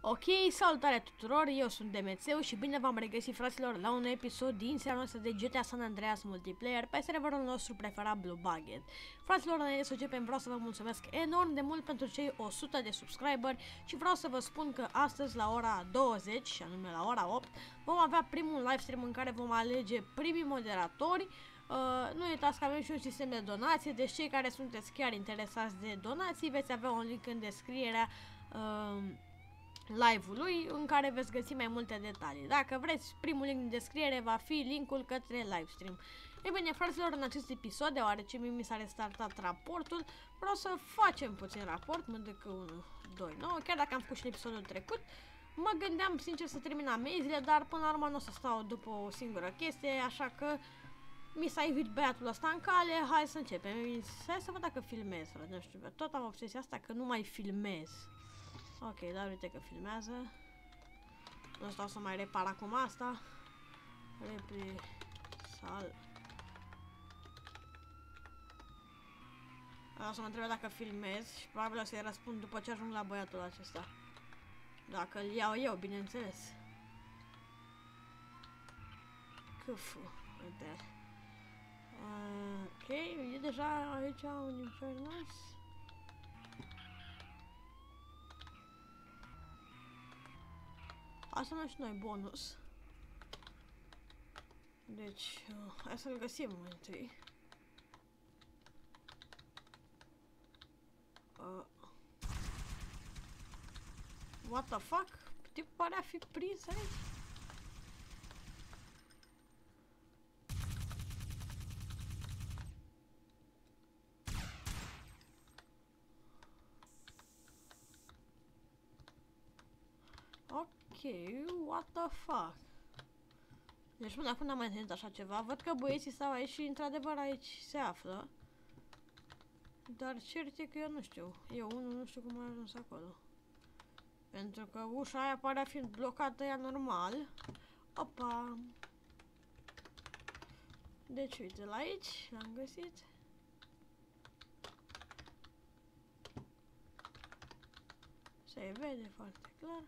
Ok, salutare tuturor, eu sunt Demețeu și bine v-am regăsit fraților la un episod din seria noastră de GTA San Andreas Multiplayer pe serverul nostru preferat Blue Bucket. Fraților, înainte să începem vreau să vă mulțumesc enorm de mult pentru cei 100 de subscriberi și vreau să vă spun că astăzi la ora 20 și anume la ora 8 vom avea primul livestream în care vom alege primii moderatori Uh, nu uitați că avem și un sistem de donații, deci cei care sunteți chiar interesați de donații veți avea un link în descrierea uh, live-ului în care veți găsi mai multe detalii. Dacă vreți, primul link în descriere va fi linkul către livestream. Ei bine, fraților, în acest episod, deoarece mi s-a restartat raportul, vreau să facem puțin raport, mă duc 1, 2, 9, chiar dacă am făcut și în episodul trecut, mă gândeam sincer să termin amezile, dar până la urmă nu o să stau după o singură chestie, așa că mi s-a ivit băiatul ăsta în cale, hai să începem. Hai să văd dacă filmez, frate, nu știu, tot am obsesia asta că nu mai filmez. Ok, dar uite că filmează. Nu stau să mai repar acum asta. Repri... Sal... O să mă întrebe dacă filmez și probabil o să-i răspund după ce ajung la băiatul acesta. Dacă îl iau eu, bineînțeles. Câfu, uite. Uh, ok, e deja aici un infernos. Asta nu și noi bonus. Deci, uh, hai să-l găsim mai întâi. Uh. What the fuck? Tip pare a fi prins aici. Ok, what the fuck? Deci până acum n-am mai întâlnit așa ceva. Văd că băieții stau aici și într-adevăr aici se află. Dar cert e că eu nu știu. Eu unul nu știu cum a ajuns acolo. Pentru că ușa aia pare a fi blocată ea normal. Opa! Deci uite la aici, l-am găsit. Se vede foarte clar.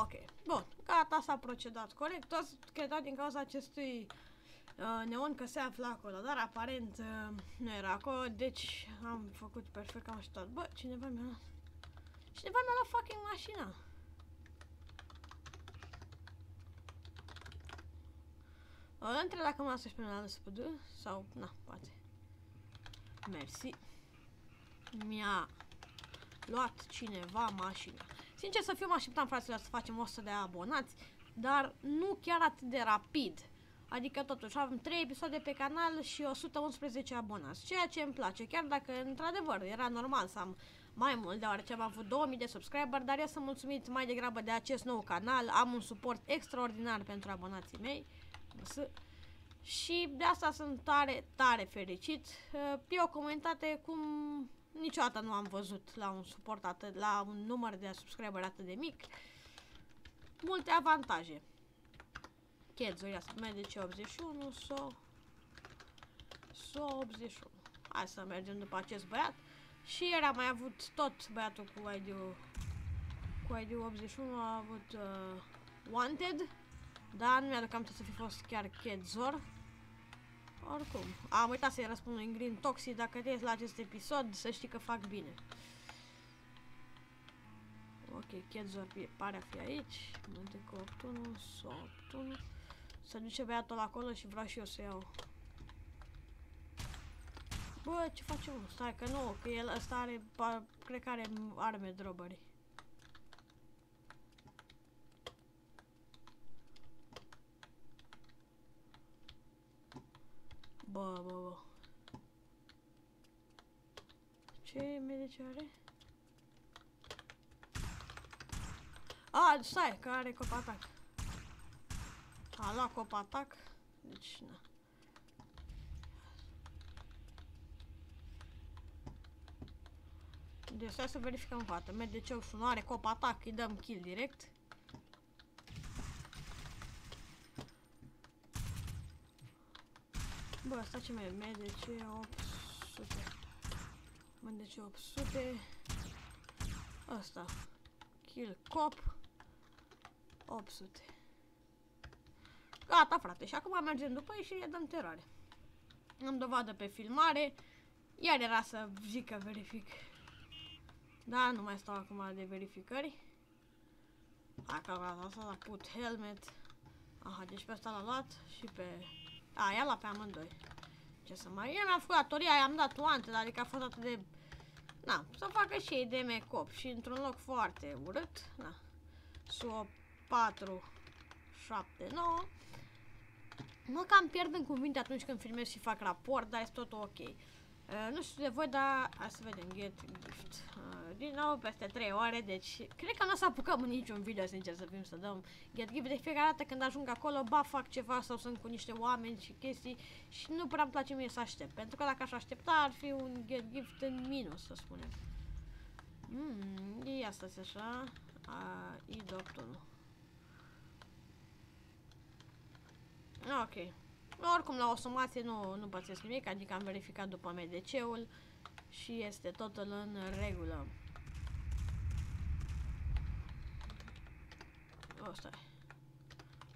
Ok, bun, gata, s-a procedat corect, toți credat din cauza acestui uh, neon că se află acolo, dar aparent uh, nu era acolo, deci am făcut perfect, am așteptat. Bă, cineva mi-a luat, cineva mi-a luat fucking mașina. O între dacă mă lasă și pe mine la SPD sau, na, poate. Mersi. Mi-a luat cineva mașina. Sincer să fiu, mă așteptam, fraților, să facem 100 de abonați, dar nu chiar atât de rapid. Adică totuși avem 3 episoade pe canal și 111 abonați, ceea ce îmi place, chiar dacă într-adevăr era normal să am mai mult, deoarece am avut 2000 de subscriber, dar eu sunt mulțumit mai degrabă de acest nou canal, am un suport extraordinar pentru abonații mei și de asta sunt tare, tare fericit. Pe o comentate cum niciodată nu am văzut la un suport atât, la un număr de subscriber atât de mic. Multe avantaje. Chedzo, ia să merge ce 81 sau so 81. Hai să mergem după acest băiat. Și ieri am mai avut tot băiatul cu ID cu ID 81 a avut uh, Wanted. Dar nu mi-aduc aminte să fi fost chiar Kedzor. Oricum, am uitat să-i răspund în Green Toxic, dacă te la acest episod, să știi că fac bine. Ok, Kedzor pare a fi aici. Monte cu 81, so 81. Să duce băiatul acolo și vreau și eu să iau. Bă, ce facem? Stai că nu, că el ăsta are, cred că are arme drobării. Bă, bă, bă. Ce medici are? A, stai, că are copatac. A luat copatac. Deci, na. Deci, stai să verificăm o dată. MDC-ul nu are copatac, îi dăm kill direct. Bă, Asta ce mai e? MDC 800. MDC 800. Asta. Kill cop. 800. Gata, frate. Și acum mergem după ei și le dăm teroare. Am dovadă pe filmare. Iar era să zic că verific. Da, nu mai stau acum de verificări. Dacă am asta la put helmet. Aha, deci pe asta l-a luat și pe... A, ia la pe amândoi. Ce să mai... Eu mi-am făcut datoria, i-am dat oante, adică a fost atât de... Na, să facă și ei de make-up și într-un loc foarte urât. Na. SUO 4, 7, 9. Mă cam pierd în cuvinte atunci când filmez și fac raport, dar este tot ok. Uh, nu știu de voi, dar hai să vedem, get gift. Uh, din nou peste 3 ore, deci cred că nu o să apucăm în niciun video, sincer să fim, să dăm get gift. De fiecare dată când ajung acolo, ba fac ceva sau sunt cu niște oameni și chestii și nu prea îmi place mie să aștept. Pentru că dacă aș aștepta, ar fi un get gift în minus, să spunem. Mm, e asta așa. Uh, e doctorul. Ok. Oricum, la o somație nu, nu pățesc nimic, adică am verificat după MDC-ul și este totul în regulă. O, stai.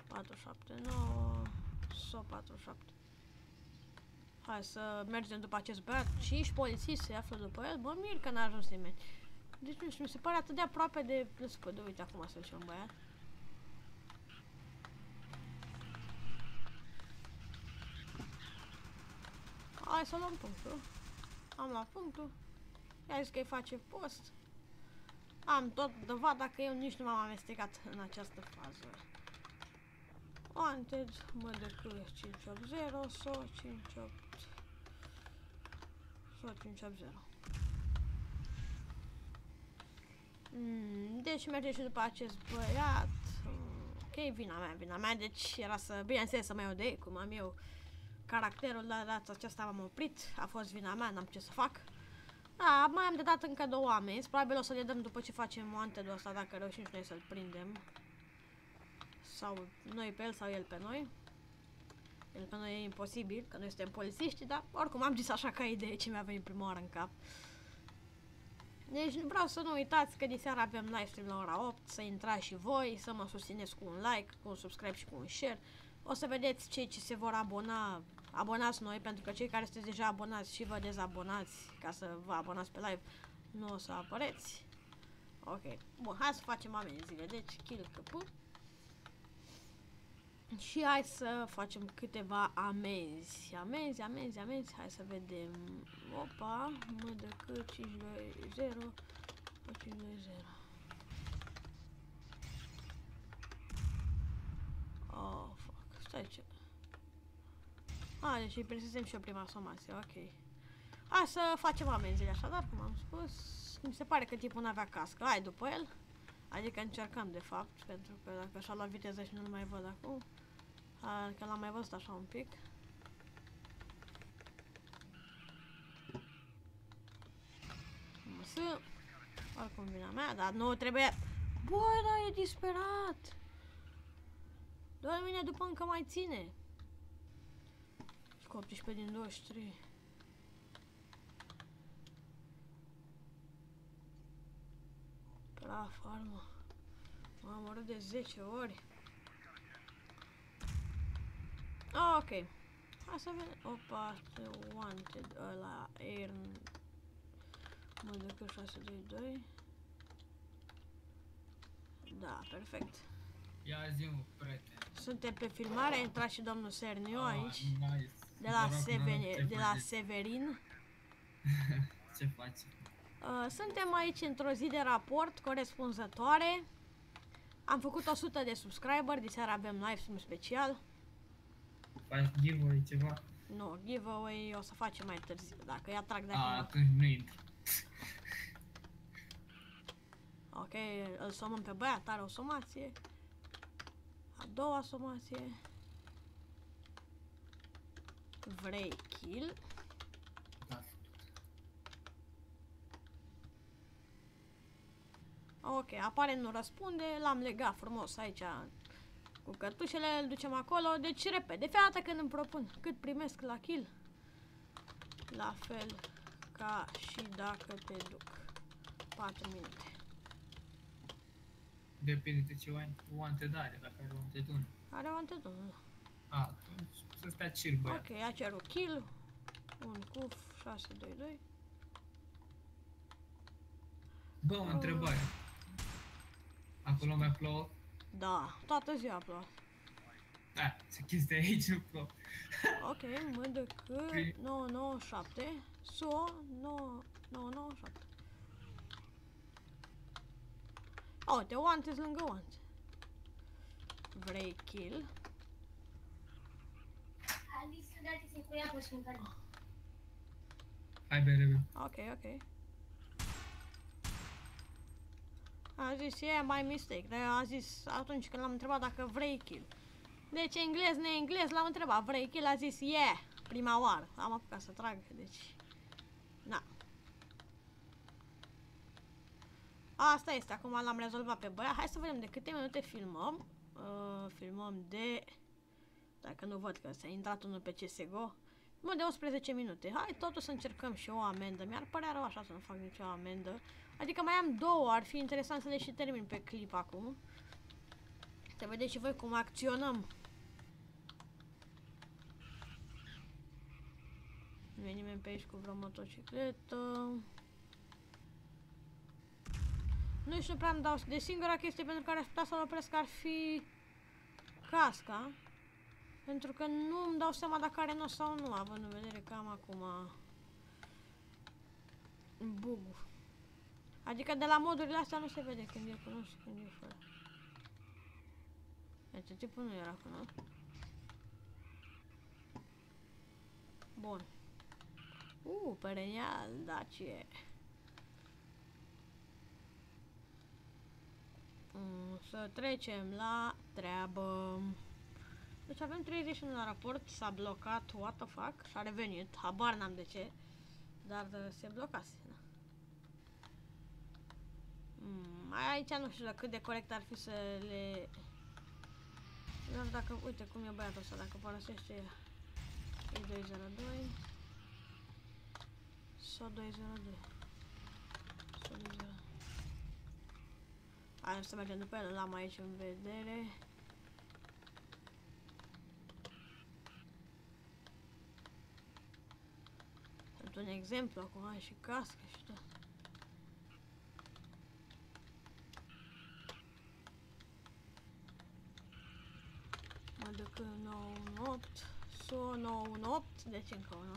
479 so 47. Hai să mergem după acest băiat. 5 polițiști se află după el. Mă mir că n-a ajuns nimeni. Deci nu știu, mi se pare atât de aproape de răspădă. Uite, acum să un băiat. Hai să luăm punctul. Am luat punctul. I-a zis că îi face post. Am tot dovada că eu nici nu m-am amestecat în această fază. Wanted, MDQ 580, SO 58 SO 580 mm, Deci merge și după acest băiat Ok, vina mea, vina mea Deci era să, bineînțeles, să mai odei cum am eu caracterul, dar data aceasta m-am oprit, a fost vina mea, n-am ce să fac. Da, mai am de dat încă două oameni, probabil o să le dăm după ce facem moanted ăsta, dacă reușim și noi să-l prindem. Sau noi pe el sau el pe noi. El pe noi e imposibil, că noi suntem polițiști, dar oricum am zis așa ca idee ce mi-a venit prima oară în cap. Deci vreau să nu uitați că de seara avem live stream la ora 8, să intrați și voi, să mă susțineți cu un like, cu un subscribe și cu un share. O să vedeți cei ce se vor abona, abonați noi, pentru că cei care sunteți deja abonați și vă dezabonați ca să vă abonați pe live, nu o să apăreți. Ok. Bun, hai să facem amenziile. Deci, kill căpă. Și hai să facem câteva amenzi. Amenzi, amenzi, amenzi. Hai să vedem. Opa, mă decât 520 520 Oh, Stai ce... A, deci îi prinsesem și eu prima somație, ok. Hai să facem amenzile așadar, cum am spus. Mi se pare că tipul n-avea cască. Hai după el. Adică încercăm de fapt, pentru că dacă așa la viteză și nu-l mai văd acum. Hai, că l-am mai văzut așa un pic. Să... Oricum vina mea, dar nu trebuie... Bă, dar e disperat! Doar mine după încă mai ține. Și cu 18 din 23. La farmă. M-am omorât de 10 ori. Ah, ok. Hai să vedem. Opa, wanted ăla air. Mă decât 622. Da, perfect. Ia zi prieten. Suntem pe filmare, a intrat și domnul Serniu Ah, aici. Nice. De la, Noroc, Seveni, noroc, te de la faci. Severin. Ce faci? Uh, suntem aici într-o zi de raport corespunzătoare. Am făcut 100 de subscriber, de seara avem live stream special. Faci giveaway ceva? Nu, giveaway o să facem mai târziu, dacă îi atrag de A, acum. atunci nu intru. Ok, îl somăm pe băiat, are o somație. A doua somație. Vrei kill? Da. Ok, apare, nu răspunde, l-am legat frumos aici cu cărtușele, îl ducem acolo, deci repede, de fiecare dată când îmi propun cât primesc la kill. La fel ca și dacă te duc. 4 minute. Depinde de ce wan- wanted are, dacă are wanted unul. Are o antedonă. A, atunci să stea cir băiat. Ok, a cerut kill. Un cuf 622. Bă, o întrebare. Acolo mai plouă? Da, toată ziua plouă. Da, se chestia aici nu plouă. Ok, mă de că Pri- 997. So 997. Oh, te wanted lângă want. Vrei kill? Alice, date să-i cu ea pe sfântare. Hai, bere, Ok, ok. A zis, yeah, my mistake. Dar a zis atunci când l-am întrebat dacă vrei kill. Deci englez, ne-englez, l-am întrebat, vrei kill? A zis, yeah, prima oară. Am apucat să trag, deci... Na. Asta este, acum l-am rezolvat pe băiat. Hai să vedem de câte minute filmăm. Uh, filmăm de... Dacă nu văd că s-a intrat unul pe CSGO. Mă, de 11 minute. Hai totuși să încercăm și o amendă. Mi-ar părea rău așa să nu fac nicio amendă. Adică mai am două, ar fi interesant să le și termin pe clip acum. Să vedeți și voi cum acționăm. Nu e nimeni pe aici cu vreo motocicletă. Nu știu prea îmi dau de singura chestie pentru care aș putea să-l opresc ar fi casca. Pentru că nu îmi dau seama dacă are nos sau nu, având în vedere că am acum bug Adică de la modurile astea nu se vede când e cu nos și când e fără. Deci tipul nu era cu nos. Bun. Uh, perenial, Dacie. Mm, Să trecem la treabă. Deci avem 31 la raport, s-a blocat, what the fuck, și a revenit, habar n-am de ce, dar uh, se blocase. Da. Mm, aici nu știu cât de corect ar fi să le... Doar dacă, uite cum e băiatul ăsta, dacă părăsește E202 sau 202 sau 202 Hai să mergem după el, l-am aici în vedere. Sunt un exemplu acum, ai și cască și tot. Mă duc în 918, SO 918, deci încă un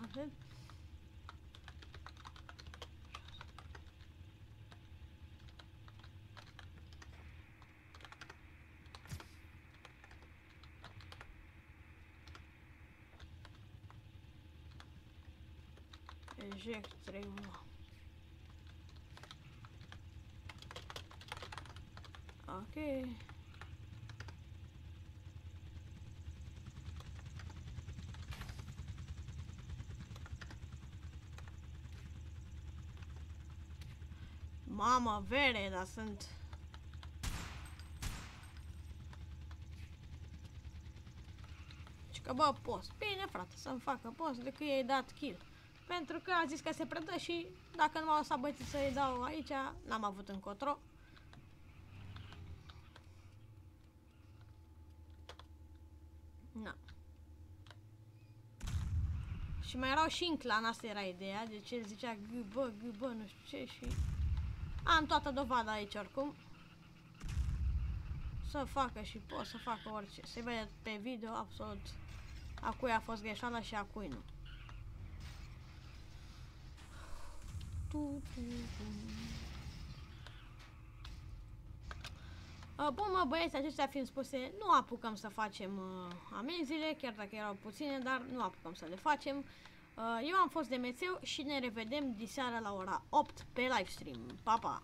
altfel. Eject 31. Ok. Mama, vere, dar sunt... Și că, bă, post. Bine, frate, să-mi facă post de că i-ai dat kill. Pentru că a zis că se predă și dacă nu m-au lăsat băieții să-i dau aici, n-am avut încotro. Na. Și mai erau și în clan, asta era ideea, deci el zicea g, bă, g, bă, nu știu ce și... Am toată dovada aici oricum. Să facă și pot să facă orice. Se vede pe video absolut a cui a fost greșeala și a cui nu. Tu, tu, tu. Uh, Bun, mă, băieți, acestea fiind spuse, nu apucăm să facem uh, amenziile, chiar dacă erau puține, dar nu apucăm să le facem. Uh, eu am fost de Mețeu și ne revedem diseară la ora 8 pe livestream. Pa, pa!